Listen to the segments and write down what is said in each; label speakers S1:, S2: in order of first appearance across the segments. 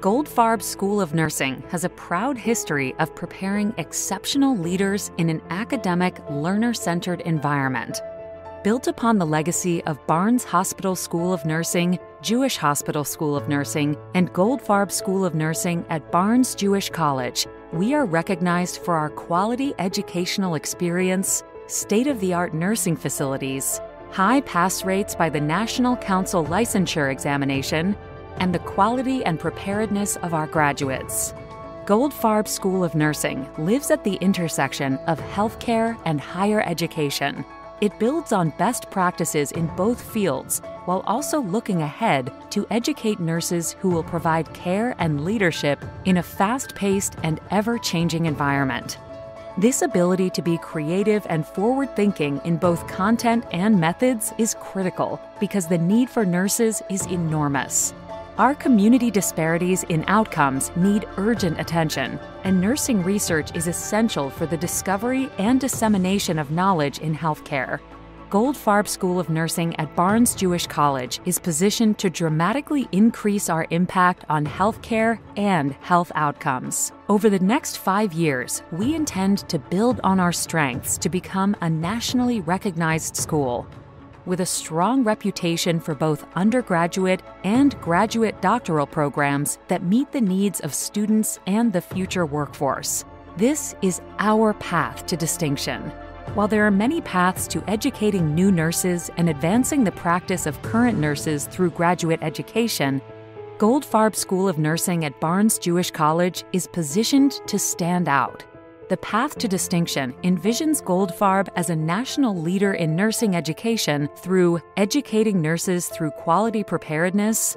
S1: Goldfarb School of Nursing has a proud history of preparing exceptional leaders in an academic, learner centered environment. Built upon the legacy of Barnes Hospital School of Nursing, Jewish Hospital School of Nursing, and Goldfarb School of Nursing at Barnes Jewish College, we are recognized for our quality educational experience, state of the art nursing facilities, high pass rates by the National Council Licensure Examination, and the quality and preparedness of our graduates. Goldfarb School of Nursing lives at the intersection of healthcare and higher education. It builds on best practices in both fields while also looking ahead to educate nurses who will provide care and leadership in a fast paced and ever changing environment. This ability to be creative and forward thinking in both content and methods is critical because the need for nurses is enormous. Our community disparities in outcomes need urgent attention, and nursing research is essential for the discovery and dissemination of knowledge in healthcare. Goldfarb School of Nursing at Barnes Jewish College is positioned to dramatically increase our impact on healthcare and health outcomes. Over the next five years, we intend to build on our strengths to become a nationally recognized school with a strong reputation for both undergraduate and graduate doctoral programs that meet the needs of students and the future workforce. This is our path to distinction. While there are many paths to educating new nurses and advancing the practice of current nurses through graduate education, Goldfarb School of Nursing at Barnes Jewish College is positioned to stand out. The path to distinction envisions Goldfarb as a national leader in nursing education through educating nurses through quality preparedness,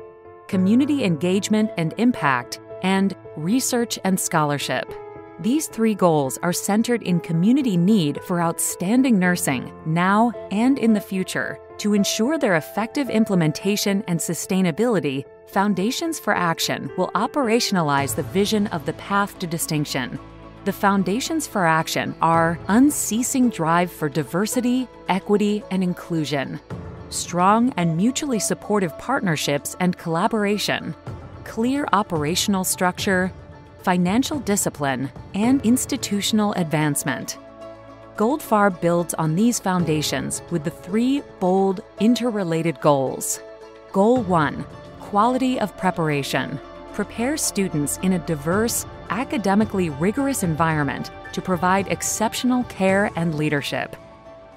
S1: community engagement and impact, and research and scholarship. These three goals are centered in community need for outstanding nursing now and in the future. To ensure their effective implementation and sustainability, Foundations for Action will operationalize the vision of the path to distinction the foundations for action are unceasing drive for diversity, equity, and inclusion, strong and mutually supportive partnerships and collaboration, clear operational structure, financial discipline, and institutional advancement. Goldfarb builds on these foundations with the three bold, interrelated goals. Goal 1 Quality of preparation. Prepare students in a diverse, academically rigorous environment to provide exceptional care and leadership.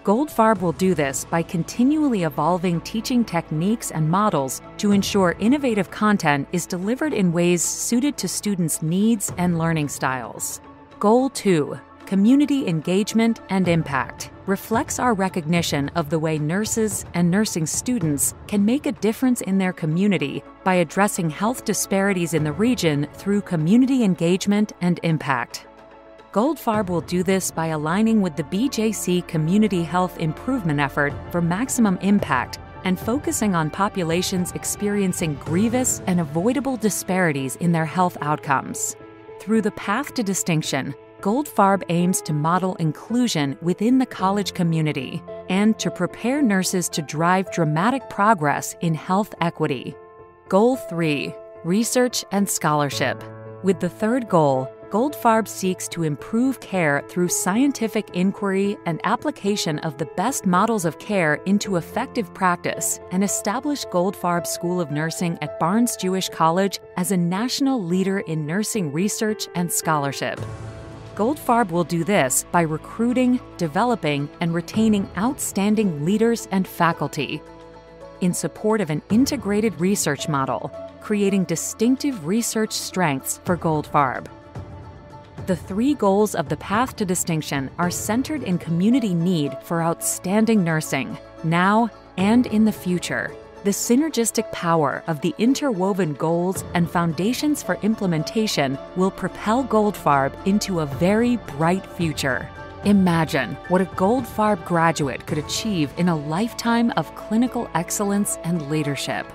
S1: Goldfarb will do this by continually evolving teaching techniques and models to ensure innovative content is delivered in ways suited to students' needs and learning styles. Goal 2 Community Engagement and Impact reflects our recognition of the way nurses and nursing students can make a difference in their community by addressing health disparities in the region through community engagement and impact. Goldfarb will do this by aligning with the BJC Community Health Improvement Effort for maximum impact and focusing on populations experiencing grievous and avoidable disparities in their health outcomes. Through the path to distinction, Goldfarb aims to model inclusion within the college community and to prepare nurses to drive dramatic progress in health equity. Goal 3 Research and Scholarship. With the third goal, Goldfarb seeks to improve care through scientific inquiry and application of the best models of care into effective practice and establish Goldfarb School of Nursing at Barnes Jewish College as a national leader in nursing research and scholarship. Goldfarb will do this by recruiting, developing, and retaining outstanding leaders and faculty in support of an integrated research model, creating distinctive research strengths for Goldfarb. The three goals of the Path to Distinction are centered in community need for outstanding nursing, now and in the future the synergistic power of the interwoven goals and foundations for implementation will propel Goldfarb into a very bright future. Imagine what a Goldfarb graduate could achieve in a lifetime of clinical excellence and leadership.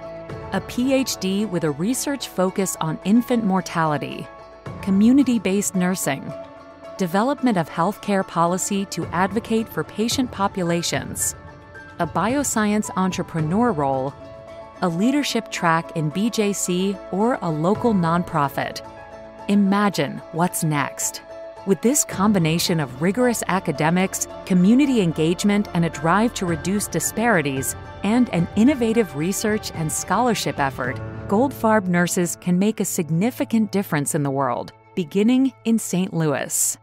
S1: A PhD with a research focus on infant mortality, community based nursing, development of healthcare policy to advocate for patient populations, a bioscience entrepreneur role, a leadership track in BJC, or a local nonprofit. Imagine what's next. With this combination of rigorous academics, community engagement, and a drive to reduce disparities, and an innovative research and scholarship effort, Goldfarb nurses can make a significant difference in the world, beginning in St. Louis.